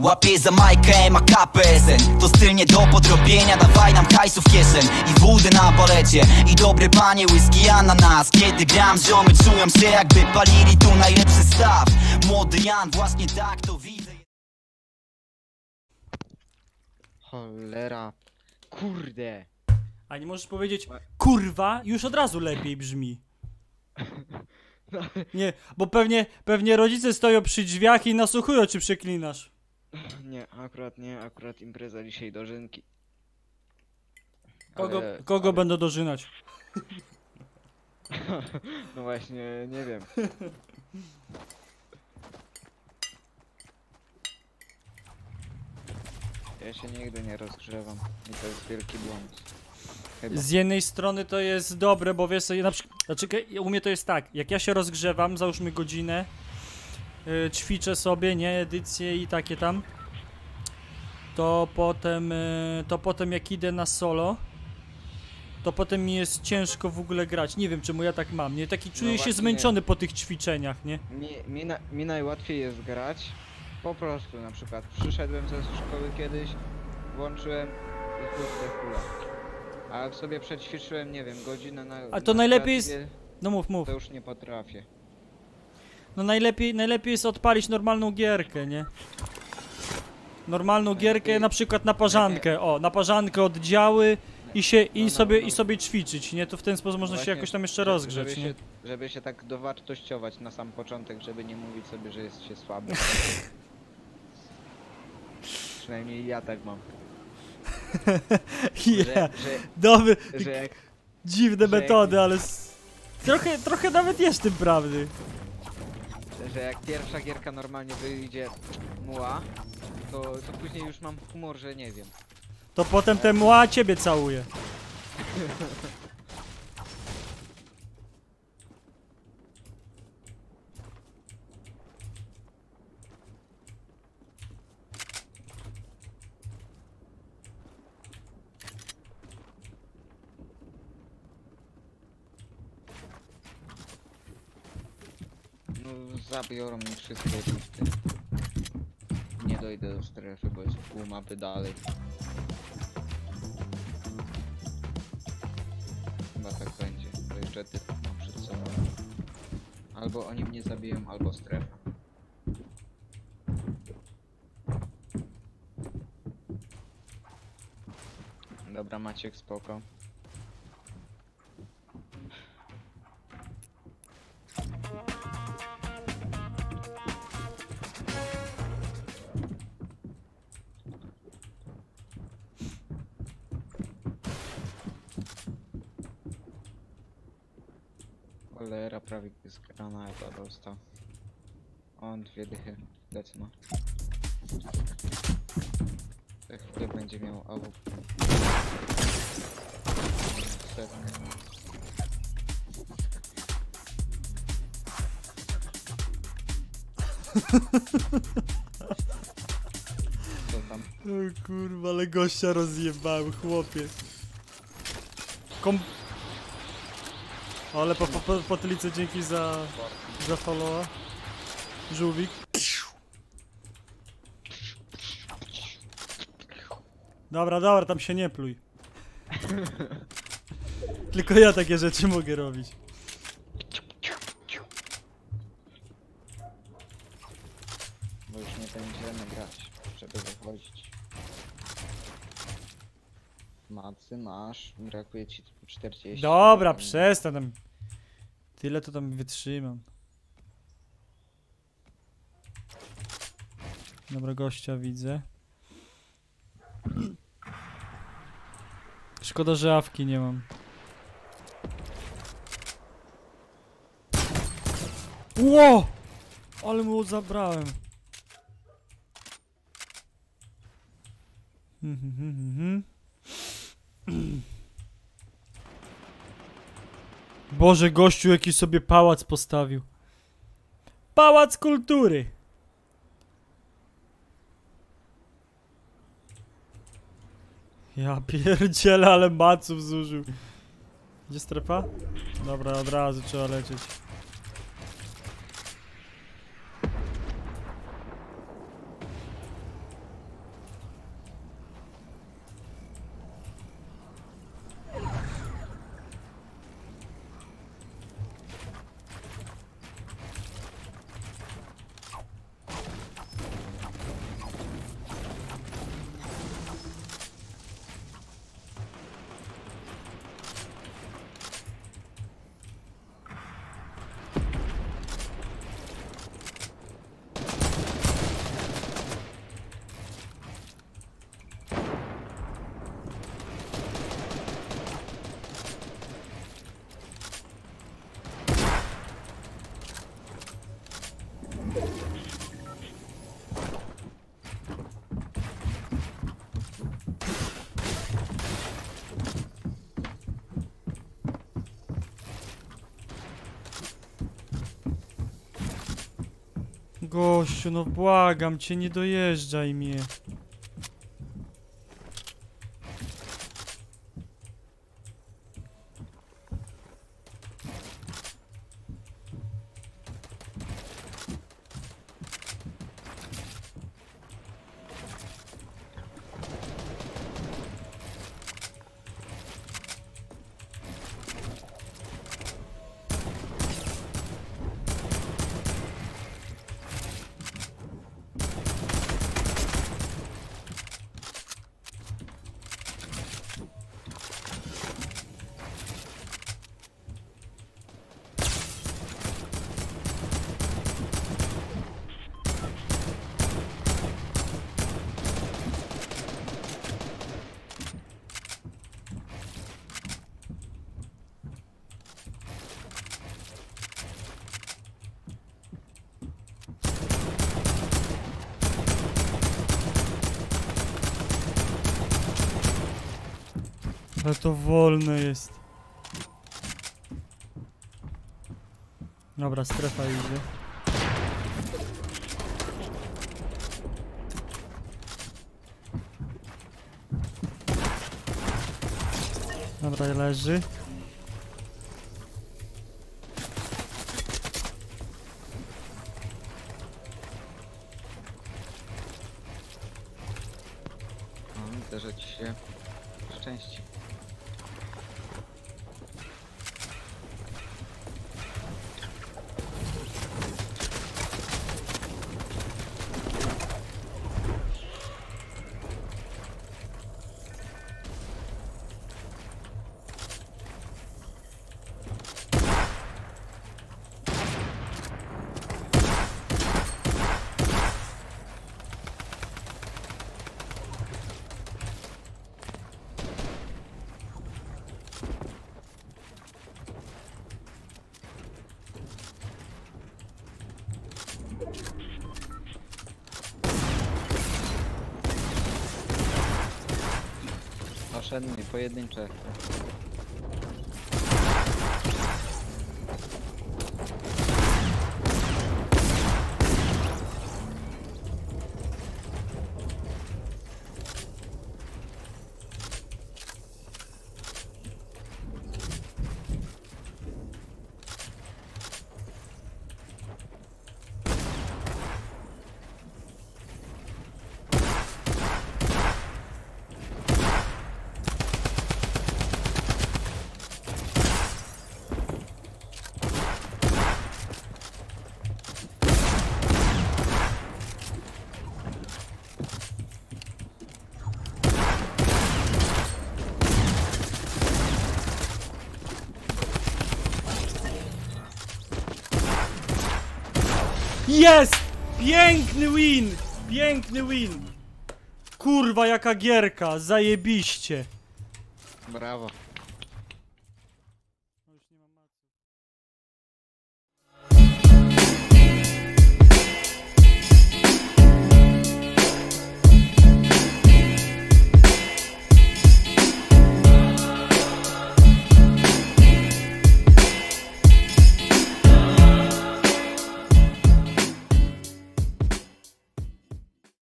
Łapię za Majkę, ma KPSN To styl nie do podrobienia, dawaj nam hajsów kieszeń I wódę na balecie I dobre panie, whisky ananas Kiedy gram, ziomy czują się jakby palili tu najlepszy staw Młody Jan, właśnie tak to widzę Cholera. Kurde. A nie możesz powiedzieć kurwa, już od razu lepiej brzmi. No, Nie, bo pewnie, pewnie rodzice stoją przy drzwiach i nasłuchują, czy przeklinasz. Nie, akurat nie, akurat impreza dzisiaj dożynki. Kogo, Ale- kogo ale- będę dożynać? No właśnie, nie wiem. Ja się nigdy nie rozgrzewam i to jest wielki błąd. Chyba. Z jednej strony to jest dobre, bo wiesz na przykład, znaczy ke- u mnie to jest tak, jak ja się rozgrzewam, załóżmy godzinę, yy, ćwiczę sobie, nie, edycje i takie tam, to potem, yy, to potem jak idę na solo, to potem mi jest ciężko w ogóle grać. Nie wiem czemu ja tak mam, nie? Taki czuję się właśnie. zmęczony po tych ćwiczeniach, nie? Mi, mi, na, mi najłatwiej jest grać. Po prostu na przykład przyszedłem ze szkoły kiedyś, włączyłem i kurde hula. A jak sobie przećwiczyłem, nie wiem, godzinę na. A to na najlepiej jest- No mów, mów. To już nie potrafię. No najlepiej, najlepiej jest odpalić normalną gierkę, nie? Normalną gierkę na przykład na parzankę, o, na parzankę oddziały i się, i No, no, sobie, no. i sobie ćwiczyć, nie? To w ten sposób można się jakoś tam jeszcze rozgrzeć, żeby nie? Się, żeby się tak dowartościować na sam początek, żeby nie mówić sobie, że jest się słaby. Przynajmniej ja tak mam. Yeah. że, Dobry, że dziwne metody, ale trochę, trochę nawet jest tym prawdy. Że jak pierwsza gierka normalnie wyjdzie muła, to, to później już mam humor, że nie wiem. To potem ten mła ciebie całuje. zabiorą mi wszystkie lifty. Nie dojdę do strefy, bo jest pół mapy dalej. Chyba tak będzie, bo jeszcze typ mam przed sobą. Albo oni mnie zabiją, albo strefa. Dobra, Maciek, spoko. Cholera, prawie z granata dostał. On dwie dychy, lecno. Za chwilę będzie miał. Setkę. Co tam? O kurwa, ale gościa rozjebałem, chłopie. Kom... Ale po, po, po, tylice dzięki za, za followa. Żółwik. Dobra, dobra, tam się nie pluj. Tylko ja takie rzeczy mogę robić. Bo już nie będziemy grać, żeby wychodzić. Macy masz, brakuje ci tylko 40. Dobra, przestań tam. Tyle to tam wytrzymam. Dobra, gościa widzę. Szkoda, że awki nie mam. Ło! Ale mu zabrałem. Mhm, mhm, mhm. Boże, gościu jaki sobie pałac postawił. Pałac kultury. Ja pierdzielę, ale maców zużył. Gdzie strefa? Dobra, od razu trzeba lecieć. Gościu, no błagam cię, nie dojeżdżaj mnie. Ale to wolne jest. Dobra, strefa idzie. Dobra, leży. No, widzę, że ci się szczęści. Oszczędnie, pojedyncze. Jest! Piękny win! Piękny win! Kurwa, jaka gierka! Zajebiście! Brawo.